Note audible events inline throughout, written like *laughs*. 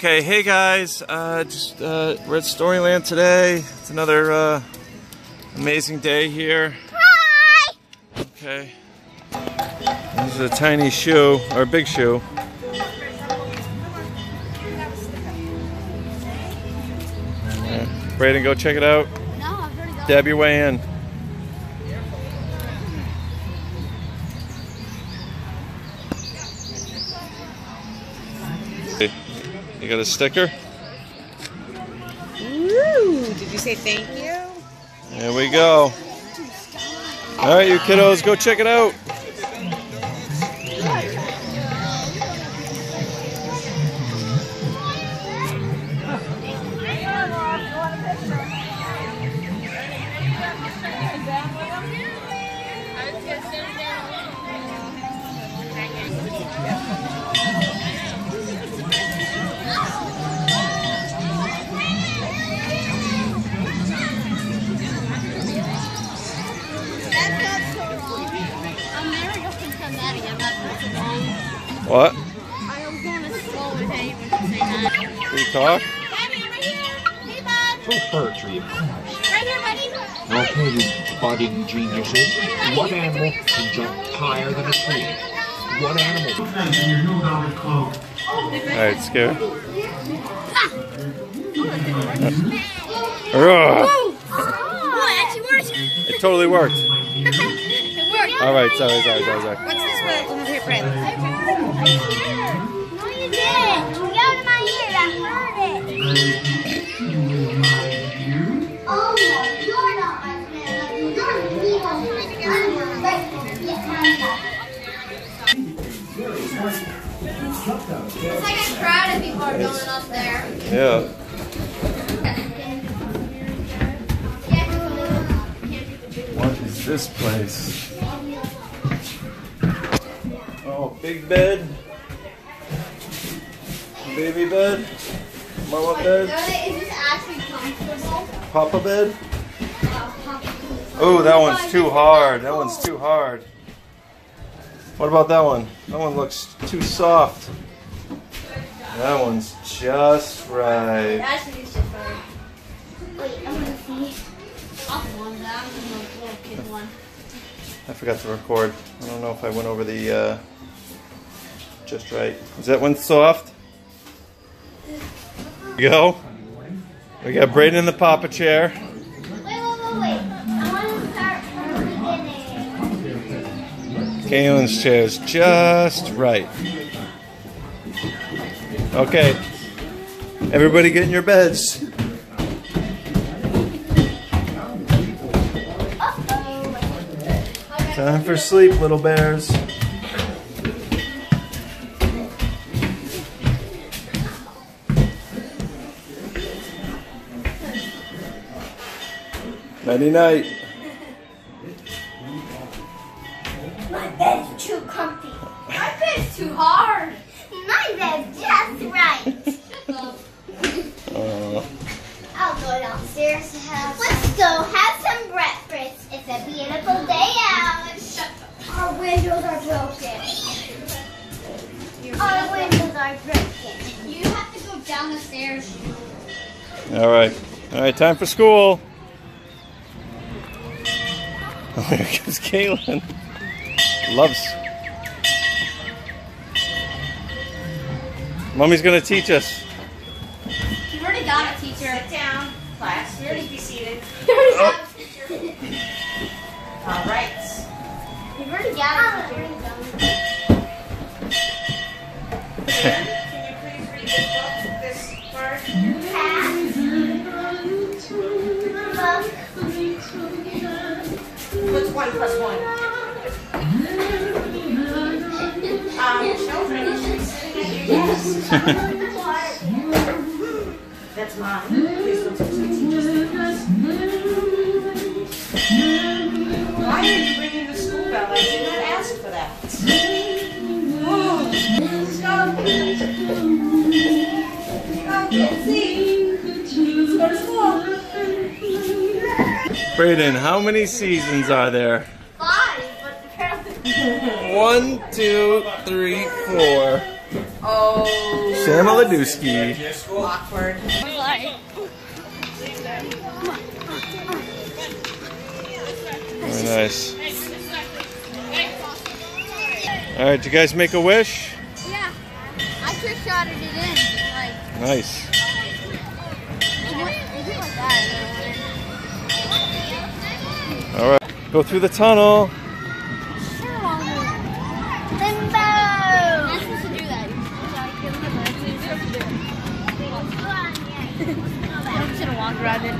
Okay, hey guys, uh, just uh, we're at Storyland today. It's another uh, amazing day here. Hi! Okay, this is a tiny shoe or a big shoe. Yeah. Braden, go check it out. No, I've already got Dab your way in. You got a sticker? Woo! Did you say thank you? There we go. All right, you kiddos, go check it out. What? I was going to school with anyone to say that. Can you talk? Daddy, over here. Hey, bud. Full poetry, of course. Right here, buddy. Okay, you budding geniuses. What animal can jump higher than a tree? What animal? All right, scare. Ah. Ugh, Oh, it actually works. it totally worked. it worked. All right, sorry, sorry, sorry, sorry. What's this one? Let me hear, It's like a crowd of people are going up there. Yeah. What is this place? Oh, big bed. Baby bed. Mama bed. Is this actually comfortable? Papa bed. Oh, that one's too hard. That one's too hard. What about that one? That one looks too soft. That one's just right. Actually, it's just fine. Wait, I'm gonna see. I'll one that. I'm gonna do a little kid one. I forgot to record. I don't know if I went over the uh, just right. Is that one soft? You go. We got Braden in the papa chair. Wait, chair is just right. Okay. Everybody get in your beds. Time for sleep, little bears. Nighty night. My bed's too comfy. My bed's too hard. My bed's just right. Uh, I'll go downstairs to have. Let's go have some breakfast. It's a beautiful day out. Shut up. Our windows are broken. Our windows are broken. You have to go down the stairs. all right. All right, time for school. Oh, here Kaylin. Loves. Mommy's gonna teach us. You already got a teacher. Sit down, class. Please be seated. You already oh. got a teacher. All right. You've already got a teacher. One plus one? Um, children, you should *laughs* be sitting at your desks. That's mine. Please go to the Why are you ringing the school bell? I did not ask for that. Oh, stop. Stop, see? Let's go to school. Braden, how many seasons are there? Five. One, two, three, four. Oh. Sam Aladewski. Awkward. Very nice. All right, you guys make a wish? Yeah. I trick shotted it in. Like, Nice. Go through the tunnel. Limbo! You're supposed to do that. I'm just gonna walk around it.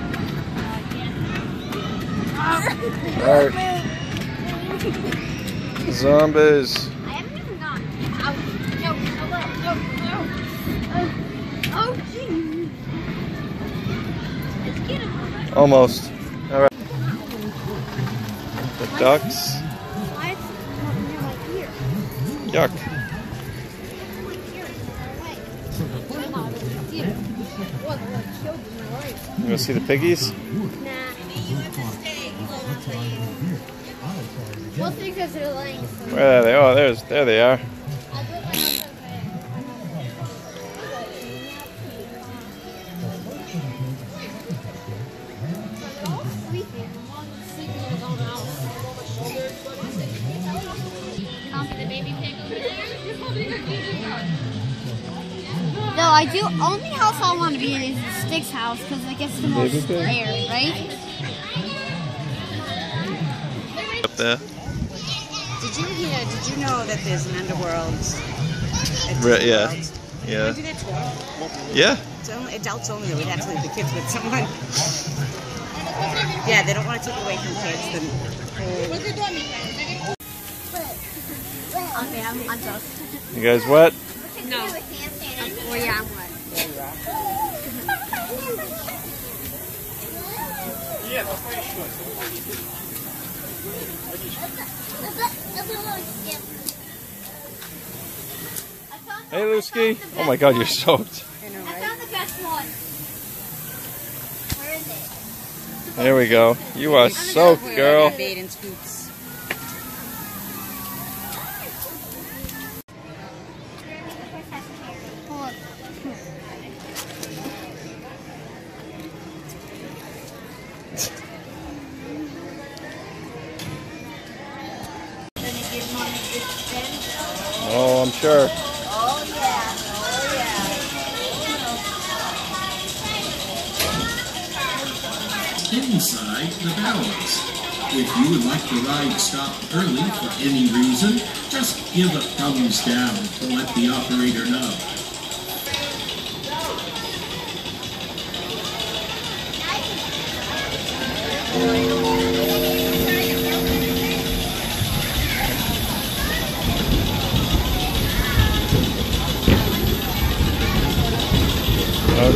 All right. Zombies. I haven't even gone. Ow. No, no, no, no, no. Oh, jeez. It's getting Almost. All right. The ducks. Why is it near my ear? Yuck. You want to see the piggies? Mostly because they're laying. Where are they? Oh, there's there they are. I do. Only house I want to be in is the Sticks house because I guess the most Baby pig? rare, right? Up there. Did you hear? Did you know that there's an underworld? at Right, yeah. World? Yeah. Wanna do that tour? Yeah. It's only adults only. We'd have to leave the kids with someone. Yeah, they don't want to take away from kids. Then Okay, I'm, I'm done. You guys wet? No. Well, yeah, I'm wet. Hey, Lusky. Oh my God, you're soaked. I found the best one. Where is it? There we go. You are soaked, girl. Sure. inside the barrels. If you would like the ride to stop early for any reason, just give a thumbs down to let the operator know.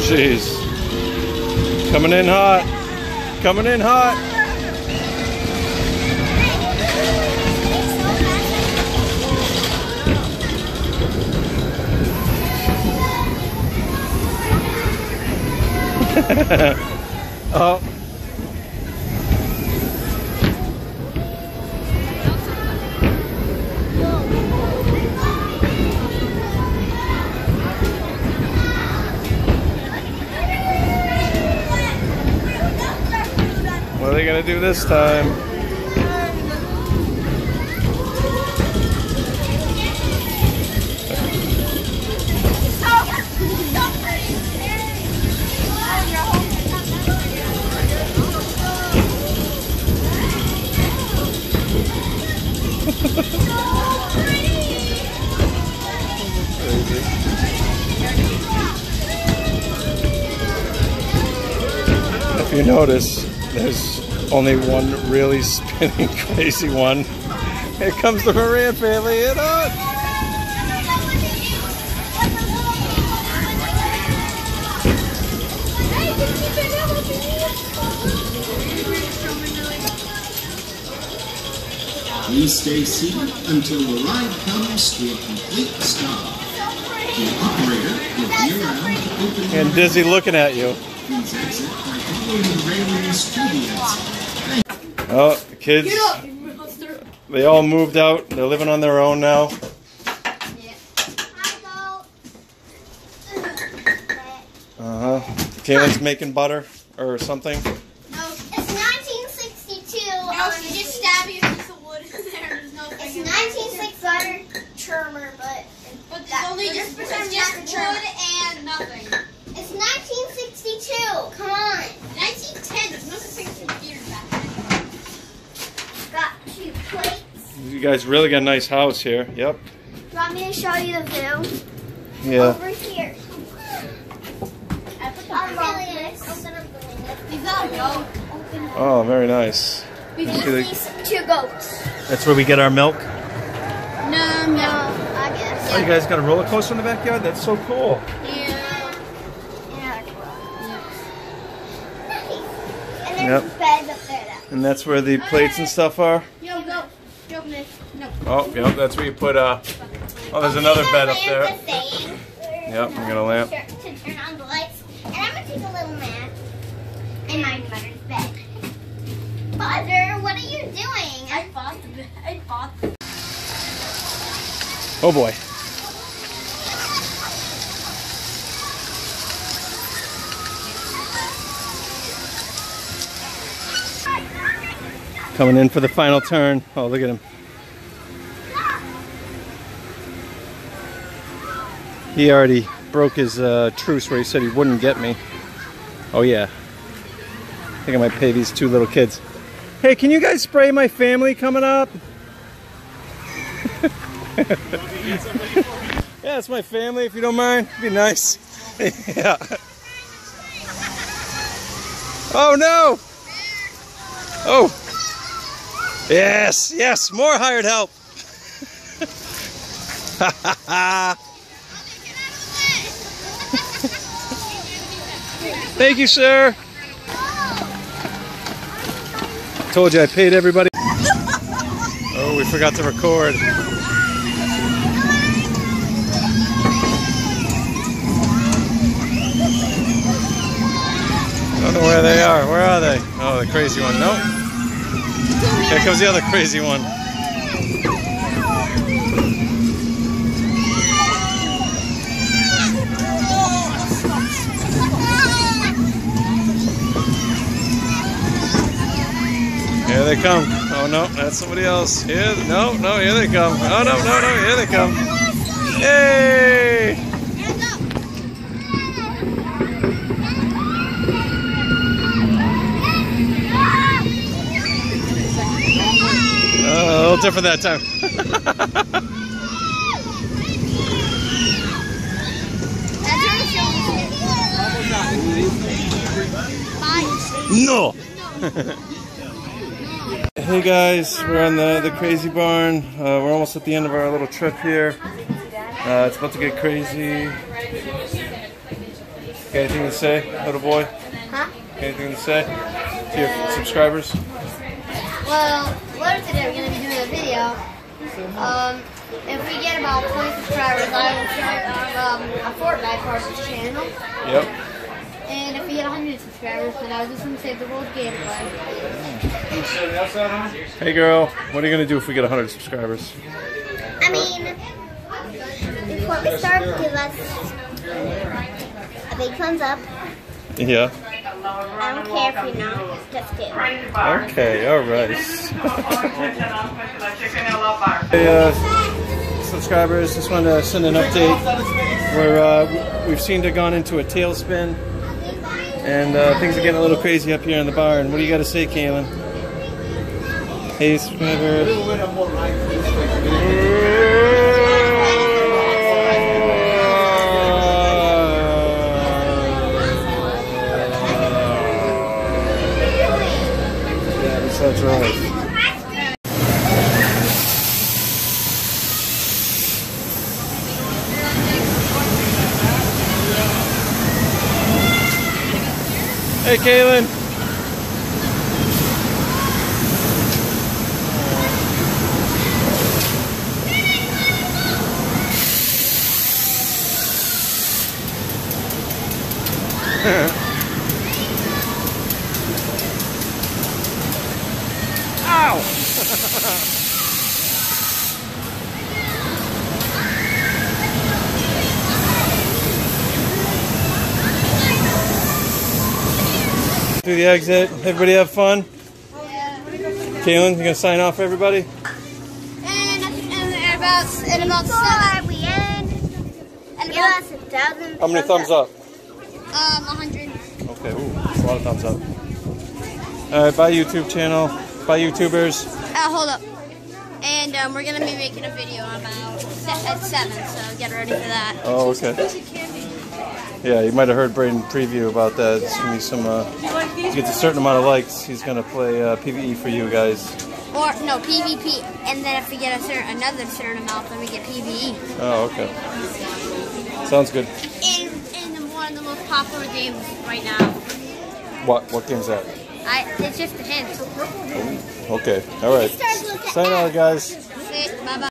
Jeez. Coming in hot. Coming in hot. oh. *laughs* they gonna do this time? If you notice, there's only one really spinning *laughs* crazy one. Here comes the Moran family in on. Please stay seated until the ride comes to a complete stop. The operator will be around to open And Dizzy looking at you. Please exit by following the railings to the exit. Oh, the kids. They all moved out. They're living on their own now. Uh huh. Kaylin's making butter or something. No, it's 1962. Now honestly. she just stabbed you with the wood in there. There's no *laughs* It's freaking 1960 butter churmer, but But That- only just, it's it's just wood and nothing. it's 1962. Come on. 1910. There's no such thing as computers back then. Got two plates. You guys really got a nice house here. Yep. You want me to show you the view? Yeah. Over here. I put the I'm really nice. Open up the window. He's not a goat. Oh, very nice. We You see the- These two goats. That's where we get our milk. No, No, I guess. Oh, you guys got a roller coaster in the backyard? That's so cool. Yeah. Yeah. Nice. And Yep. beds up there. And that's where the plates and stuff are. Yo, go. Yo, Nick. No. Oh, yep, that's where you put, uh, oh, there's another bed up there. Lamp is saying Yep, we got a lamp. To turn on the lights. And I'm gonna take a little nap in my mother's bed. Father, what are you doing? I bought the. bed. I bought. The, Oh boy. Coming in for the final turn. Oh, look at him. He already broke his uh, truce where he said he wouldn't get me. Oh, yeah. I think I might pay these two little kids. Hey, can you guys spray my family coming up? *laughs* Yeah, it's my family, if you don't mind. It'd Be nice. *laughs* yeah. Oh, no. Oh. Yes, yes, more hired help. *laughs* Thank you, sir. Told you I paid everybody. *laughs* Oh, we forgot to record. Don't know where they are. Where are they? Oh, the crazy one. Nope. Here comes the other crazy one. They come. Oh no, that's somebody else. Here, no, no, here they come. Oh no, no, no, here they come. Yay! Uh, a little different that time. *laughs* no. *laughs* *laughs* hey guys, we're on the the crazy barn. Uh, we're almost at the end of our little trip here. Uh, it's about to get crazy. Got anything to say, little boy? Huh? Anything to say to your subscribers? Well, later today we're going to be doing a video. Um, if we get about 20 subscribers, I will start um, a Fortnite part of this channel. Yep. And if we get 100 subscribers, then I'll do some Save the World gameplay. Hey girl, what are you gonna do if we get 100 subscribers? I mean, before we start, give us a big thumbs up. Yeah. I don't care if you're not, just do. Okay, alright. *laughs* Hey, uh, subscribers, just wanted to send an update. We're, uh, we've seemed to have gone into a tailspin, and uh, things are getting a little crazy up here in the barn. What do you got to say, Kaylin? Hey, subscribers. Hey, Kaylin. Through the exit. Everybody have fun. Kaylin, you gonna sign off for everybody? And, and about in about seven we end. And Give about a thousand. How many thumbs up? um a hundred. Okay, ooh, a lot of thumbs up. Alright, bye YouTube channel. Bye YouTubers. Uh, hold up. And um, we're gonna be making a video about se- at seven, so get ready for that. Oh, okay. Yeah, you might have heard Braden preview about that. It's gonna be some, uh, he gets a certain amount of likes, he's gonna play uh, PvE for you guys. Or no PvP, and then if we get a certain another certain amount, then we get PvE. Oh, okay. Sounds good. In in one of the most popular games right now. What, what game's that? I it's just a hint. Okay, alright. Sign out, guys. Bye bye.